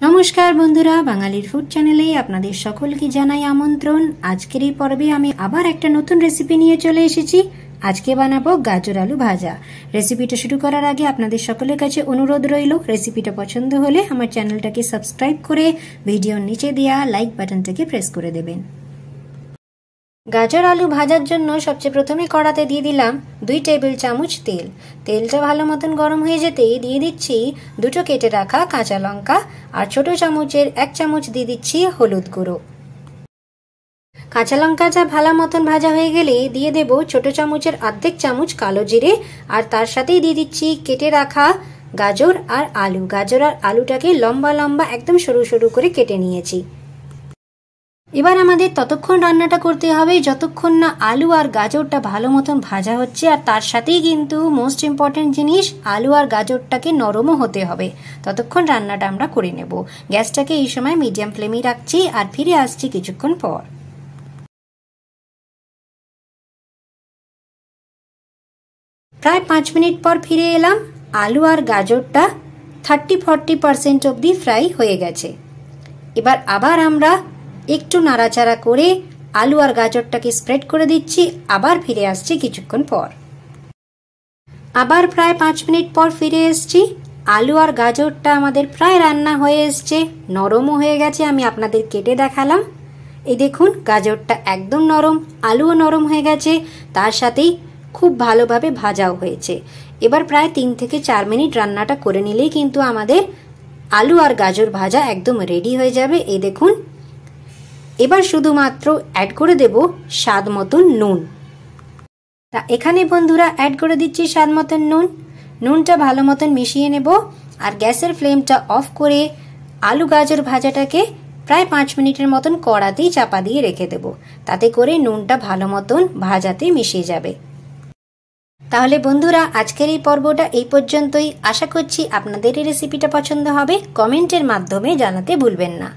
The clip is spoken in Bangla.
নমস্কার বন্ধুরা, বাঙালির ফুড চ্যানেলে আপনাদের সকলকে জানাই আমন্ত্রণ। আজকের এই পর্বে আমি আবার একটা নতুন রেসিপি নিয়ে চলে এসেছি। আজকে বানাবো গাজর আলু ভাজা। রেসিপিটা শুরু করার আগে আপনাদের সকলের কাছে অনুরোধ রইল রেসিপিটা পছন্দ হলে আমার চ্যানেলটাকে সাবস্ক্রাইব করে ভিডিওর নিচে দেওয়া লাইক বাটনটাকে প্রেস করে দেবেন। গাজর আলু ভাজার জন্য সবচেয়ে প্রথমে কড়াতে দিয়ে দিলাম দুই টেবিল চামচ তেল। তেলটা ভালো মতন গরম হয়ে যেতেই দিয়ে দিচ্ছি দুটো কেটে রাখা কাঁচা লঙ্কা আর ছোট চামচের এক চামচ দিয়ে দিচ্ছি হলুদ গুঁড়ো। কাঁচা লঙ্কাটা ভালো মতন ভাজা হয়ে গেলে দিয়ে দেব ছোট চামচের অর্ধেক চামচ কালো জিরে আর তার সাথেই দিয়ে দিচ্ছি কেটে রাখা গাজর আর আলু। গাজর আর আলুটাকে লম্বা লম্বা একদম সরু সরু করে কেটে নিয়েছি। এবার আমাদের ততক্ষণ রান্নাটা করতে হবে। যতক্ষণ না আলু আর গাজরটা ভালো মতন ভাজা হচ্ছে, আর তার সাথেই কিন্তু মোস্ট ইম্পর্টেন্ট জিনিস আলু আর গাজরটাকে নরমও হতে হবে। ততক্ষণ রান্নাটা আমরা করে নেব। গ্যাসটাকে এই সময় মিডিয়াম ফ্লেমেই রাখছি, আর ফিরে আসছি কিছুক্ষণ পর। প্রায় পাঁচ মিনিট পর ফিরে এলাম। আলু আর গাজরটা থার্টি ফর্টি পার্সেন্ট অবধি ফ্রাই হয়ে গেছে। এবার আবার আমরা একটু নাড়াচাড়া করে আলু আর গাজরটাকে স্প্রেড করে দিচ্ছি, আবার ফিরে আসছি কিছুক্ষণ পর। আবার প্রায় পাঁচ মিনিট পর ফিরে এসছি। আলু আর গাজরটা আমাদের প্রায় রান্না হয়ে এসছে, নরমও হয়ে গেছে, আমি আপনাদের কেটে দেখালাম। এই দেখুন, গাজরটা একদম নরম, আলুও নরম হয়ে গেছে, তার সাথেই খুব ভালোভাবে ভাজাও হয়েছে। এবার প্রায় তিন থেকে চার মিনিট রান্নাটা করে নিলেই কিন্তু আমাদের আলু আর গাজর ভাজা একদম রেডি হয়ে যাবে। এই দেখুন এবার শুধুমাত্র অ্যাড করে দেব স্বাদ মতন নুন। তা এখানে বন্ধুরা অ্যাড করে দিচ্ছি স্বাদ মতন নুন। নুনটা ভালো মতন মিশিয়ে নেব আর গ্যাসের ফ্লেমটা অফ করে আলু গাজর ভাজাটাকে প্রায় পাঁচ মিনিটের মতন কড়াতেই চাপা দিয়ে রেখে দেব। তাতে করে নুনটা ভালো মতন ভাজাতে মিশিয়ে যাবে। তাহলে বন্ধুরা, আজকের এই পর্বটা এই পর্যন্তই। আশা করছি আপনাদের এই রেসিপিটা পছন্দ হবে। কমেন্টের মাধ্যমে জানাতে ভুলবেন না।